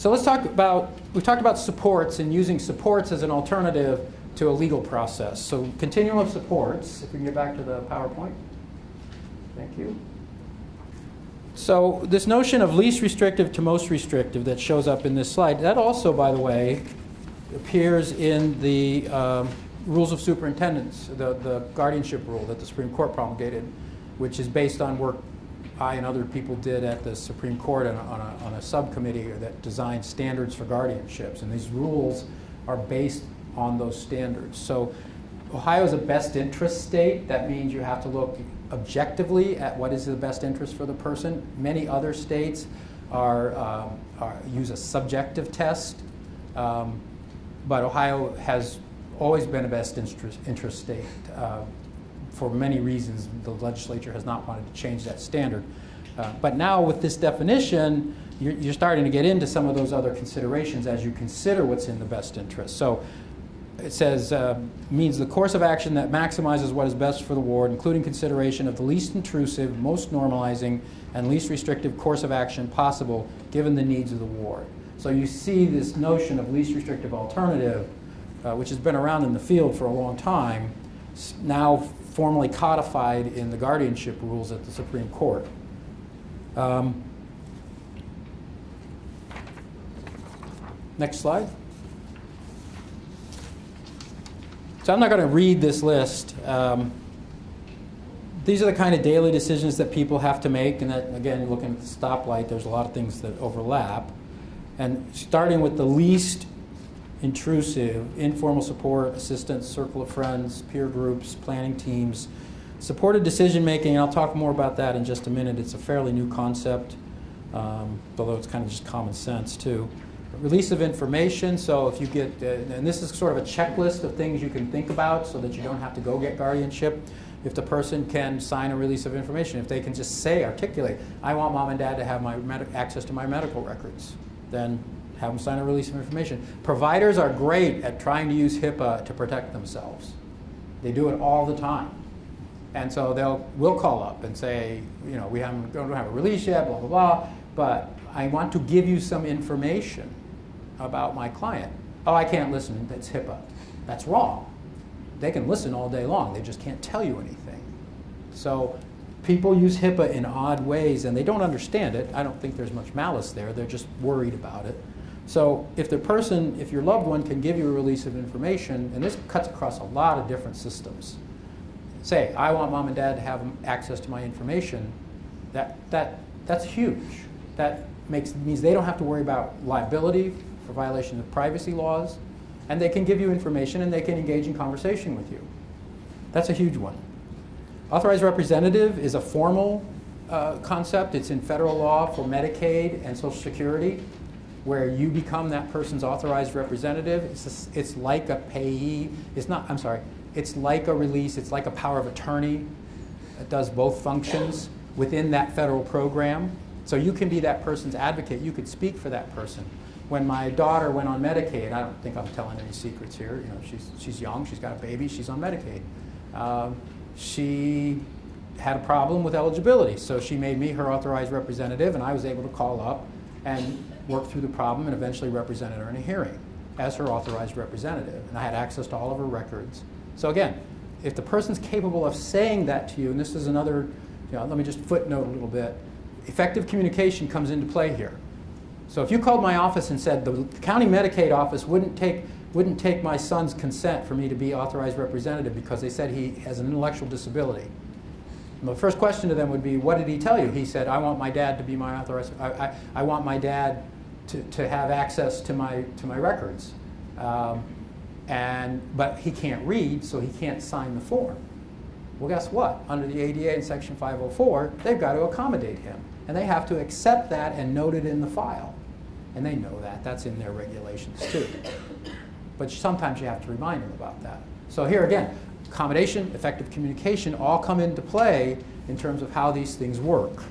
So let's talk about, we talked about supports and using supports as an alternative to a legal process. So continuum of supports, if we can get back to the PowerPoint. Thank you. So this notion of least restrictive to most restrictive that shows up in this slide, that also, by the way, appears in the um, rules of superintendence, the, the guardianship rule that the Supreme Court promulgated, which is based on work I and other people did at the Supreme Court on a, on a, on a subcommittee that designed standards for guardianships. And these rules are based on those standards. So Ohio is a best interest state. That means you have to look objectively at what is the best interest for the person. Many other states are, um, are use a subjective test, um, but Ohio has always been a best interest, interest state. Uh, for many reasons, the legislature has not wanted to change that standard. Uh, but now with this definition, you're, you're, starting to get into some of those other considerations as you consider what's in the best interest. So it says, uh, means the course of action that maximizes what is best for the ward, including consideration of the least intrusive, most normalizing, and least restrictive course of action possible given the needs of the ward. So you see this notion of least restrictive alternative, uh, which has been around in the field for a long time, now formally codified in the guardianship rules at the Supreme Court. Um, next slide. So I'm not going to read this list. Um, these are the kind of daily decisions that people have to make, and that, again, looking at the stoplight, there's a lot of things that overlap. And starting with the least intrusive, informal support, assistance, circle of friends, peer groups, planning teams, supported decision making, I'll talk more about that in just a minute. It's a fairly new concept, um, although it's kind of just common sense too. Release of information, so if you get, uh, and this is sort of a checklist of things you can think about so that you don't have to go get guardianship. If the person can sign a release of information, if they can just say, articulate, I want mom and dad to have my access to my medical records, then have them sign a release of information. Providers are great at trying to use HIPAA to protect themselves. They do it all the time. And so they'll we'll call up and say, you know, we haven't, don't have a release yet, blah, blah, blah, but I want to give you some information about my client. Oh, I can't listen, that's HIPAA. That's wrong. They can listen all day long, they just can't tell you anything. So people use HIPAA in odd ways and they don't understand it. I don't think there's much malice there, they're just worried about it. So if the person, if your loved one can give you a release of information, and this cuts across a lot of different systems. Say, I want mom and dad to have access to my information, that, that, that's huge. That makes, means they don't have to worry about liability for violation of privacy laws, and they can give you information and they can engage in conversation with you. That's a huge one. Authorized representative is a formal uh, concept. It's in federal law for Medicaid and Social Security where you become that person's authorized representative. It's, a, it's like a payee. It's not, I'm sorry, it's like a release. It's like a power of attorney. It does both functions within that federal program. So you can be that person's advocate. You could speak for that person. When my daughter went on Medicaid, I don't think I'm telling any secrets here. You know, she's, she's young, she's got a baby, she's on Medicaid. Um, she had a problem with eligibility, so she made me her authorized representative, and I was able to call up and worked through the problem and eventually represented her in a hearing as her authorized representative. And I had access to all of her records. So again, if the person's capable of saying that to you, and this is another, you know, let me just footnote a little bit, effective communication comes into play here. So if you called my office and said the county Medicaid office wouldn't take, wouldn't take my son's consent for me to be authorized representative because they said he has an intellectual disability, the first question to them would be, what did he tell you? He said, I want my dad to be my authorized, I, I, I want my dad to, to have access to my, to my records. Um, and, but he can't read, so he can't sign the form. Well, guess what? Under the ADA in Section 504, they've got to accommodate him. And they have to accept that and note it in the file. And they know that. That's in their regulations, too. But sometimes you have to remind them about that. So here again, accommodation, effective communication all come into play in terms of how these things work.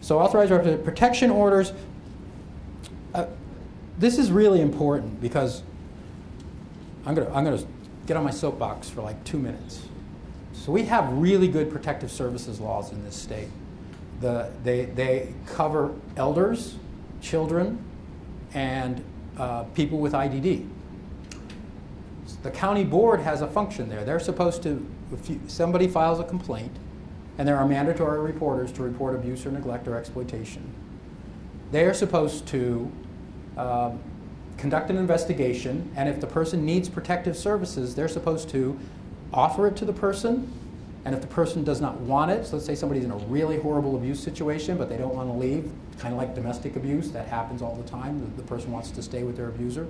So authorized protection orders, uh, this is really important because I'm going to I'm gonna get on my soapbox for like two minutes. So we have really good protective services laws in this state. The, they, they cover elders, children, and uh, people with IDD. The county board has a function there. They're supposed to, if you, somebody files a complaint, and there are mandatory reporters to report abuse or neglect or exploitation, they are supposed to um, conduct an investigation, and if the person needs protective services, they're supposed to offer it to the person. And if the person does not want it, so let's say somebody's in a really horrible abuse situation, but they don't want to leave, kind of like domestic abuse, that happens all the time. The, the person wants to stay with their abuser.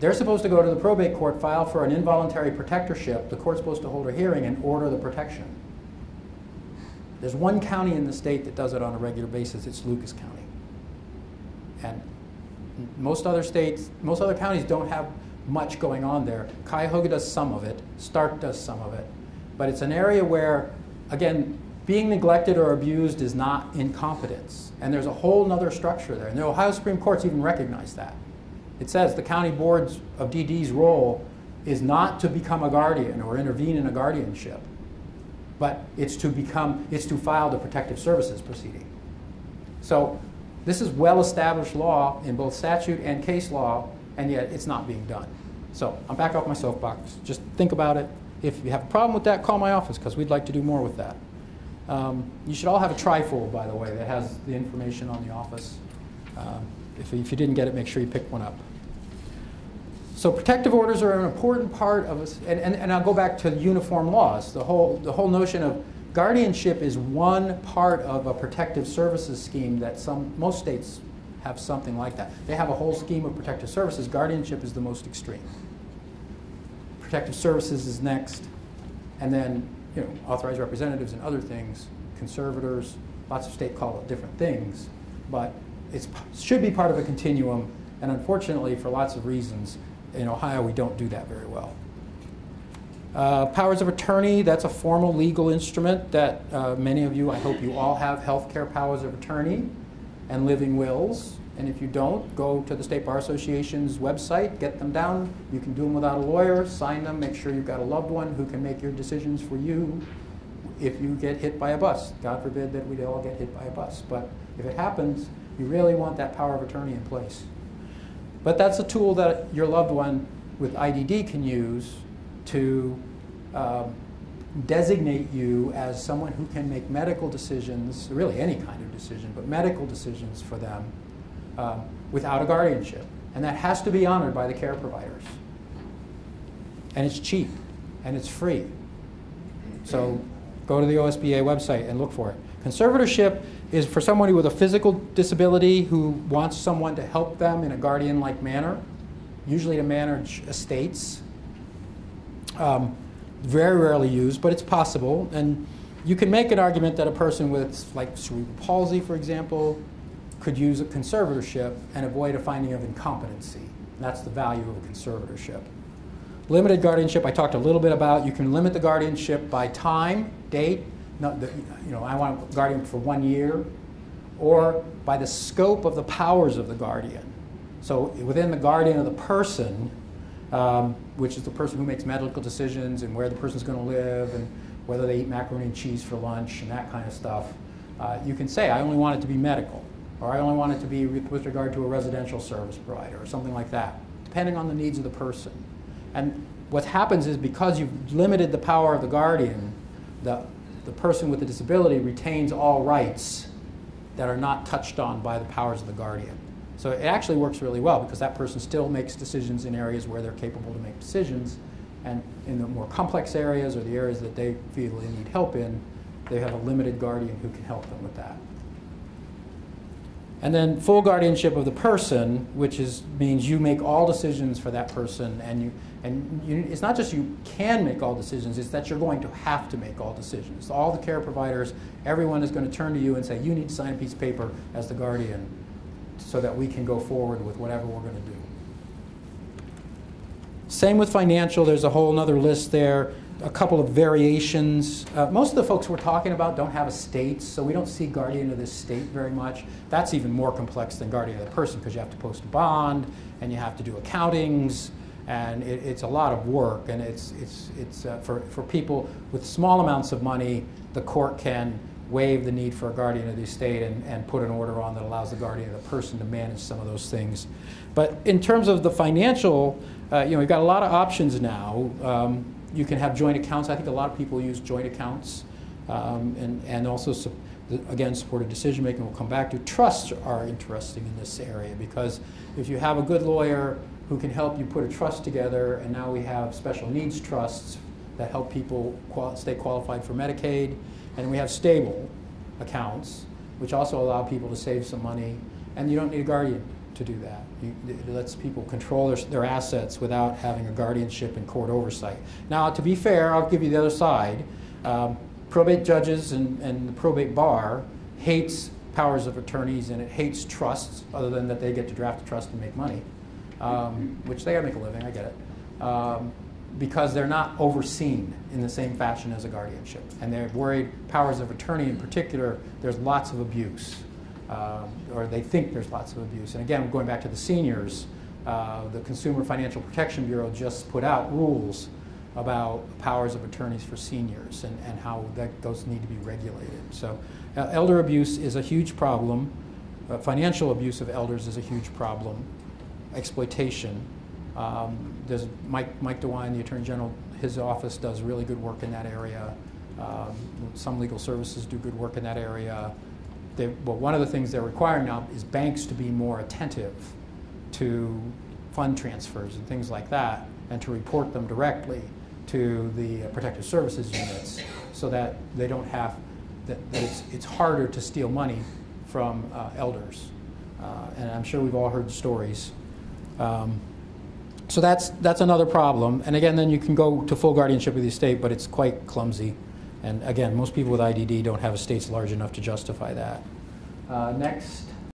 They're supposed to go to the probate court, file for an involuntary protectorship. The court's supposed to hold a hearing and order the protection. There's one county in the state that does it on a regular basis. It's Lucas County. And most other states, most other counties don't have much going on there. Cuyahoga does some of it. Stark does some of it. But it's an area where, again, being neglected or abused is not incompetence. And there's a whole other structure there. And the Ohio Supreme Court's even recognized that. It says the county boards of DD's role is not to become a guardian or intervene in a guardianship, but it's to become, it's to file the protective services proceeding. So this is well-established law in both statute and case law, and yet it's not being done. So I'm back off my soapbox. Just think about it. If you have a problem with that, call my office because we'd like to do more with that. Um, you should all have a trifold, by the way, that has the information on the office. Um, if, if you didn't get it, make sure you pick one up. So protective orders are an important part of and, and, and I'll go back to uniform laws. The whole, the whole notion of guardianship is one part of a protective services scheme that some, most states have something like that. They have a whole scheme of protective services. Guardianship is the most extreme. Protective services is next, and then you know, authorized representatives and other things, conservators, lots of states call it different things, but it should be part of a continuum, and unfortunately, for lots of reasons, in Ohio, we don't do that very well. Uh, powers of attorney, that's a formal legal instrument that uh, many of you, I hope you all have healthcare powers of attorney and living wills. And if you don't, go to the State Bar Association's website, get them down. You can do them without a lawyer, sign them, make sure you've got a loved one who can make your decisions for you if you get hit by a bus. God forbid that we all get hit by a bus. But if it happens, you really want that power of attorney in place. But that's a tool that your loved one with IDD can use to um, designate you as someone who can make medical decisions, really any kind of decision, but medical decisions for them um, without a guardianship. And that has to be honored by the care providers. And it's cheap and it's free. So go to the OSBA website and look for it. Conservatorship is for somebody with a physical disability who wants someone to help them in a guardian-like manner, usually to manage estates. Um, very rarely used, but it's possible. And you can make an argument that a person with like cerebral palsy, for example, could use a conservatorship and avoid a finding of incompetency. That's the value of a conservatorship. Limited guardianship, I talked a little bit about. You can limit the guardianship by time, date. The, you know, I want a guardian for one year, or by the scope of the powers of the guardian. So within the guardian of the person, um, which is the person who makes medical decisions and where the person's going to live and whether they eat macaroni and cheese for lunch and that kind of stuff. Uh, you can say, I only want it to be medical, or I only want it to be with regard to a residential service provider, or something like that, depending on the needs of the person. And what happens is because you've limited the power of the guardian, the, the person with the disability retains all rights that are not touched on by the powers of the guardian. So it actually works really well because that person still makes decisions in areas where they're capable to make decisions. And in the more complex areas or the areas that they feel they need help in, they have a limited guardian who can help them with that. And then full guardianship of the person, which is, means you make all decisions for that person, and you and you, it's not just you can make all decisions; it's that you're going to have to make all decisions. All the care providers, everyone is going to turn to you and say, "You need to sign a piece of paper as the guardian so that we can go forward with whatever we're going to do. Same with financial, there's a whole other list there, a couple of variations. Uh, most of the folks we're talking about don't have estates, so we don't see guardian of the estate very much. That's even more complex than guardian of the person because you have to post a bond and you have to do accountings and it, it's a lot of work and it's, it's, it's uh, for, for people with small amounts of money, the court can waive the need for a guardian of the estate and, and put an order on that allows the guardian of the person to manage some of those things. But in terms of the financial, uh, you know, we've got a lot of options now. Um, you can have joint accounts. I think a lot of people use joint accounts. Um, and, and also, su- again, supported decision making we'll come back to. Trusts are interesting in this area because if you have a good lawyer who can help you put a trust together, and now we have special needs trusts that help people qual- stay qualified for Medicaid, and we have stable accounts, which also allow people to save some money, and you don't need a guardian to do that. You, it lets people control their, their assets without having a guardianship and court oversight. Now, to be fair, I'll give you the other side. Um, probate judges and, and the probate bar hates powers of attorneys and it hates trusts, other than that they get to draft a trust and make money, um, which they got to make a living. I get it. Um, because they're not overseen in the same fashion as a guardianship. And they're worried, powers of attorney in particular, there's lots of abuse, um, or they think there's lots of abuse. And again, going back to the seniors, uh, the Consumer Financial Protection Bureau just put out rules about powers of attorneys for seniors and, and how that, those need to be regulated. So, uh, elder abuse is a huge problem. Uh, financial abuse of elders is a huge problem. Exploitation. Um, there's Mike, Mike DeWine, the Attorney General, his office does really good work in that area. Um, some legal services do good work in that area. They, well, one of the things they're requiring now is banks to be more attentive to fund transfers and things like that, and to report them directly to the protective services units, so that they don't have that, that it's, it's harder to steal money from uh, elders. Uh, and I'm sure we've all heard stories. Um, so that's, that's another problem. And again, then you can go to full guardianship of the estate, but it's quite clumsy. And again, most people with IDD don't have estates large enough to justify that. Uh, next.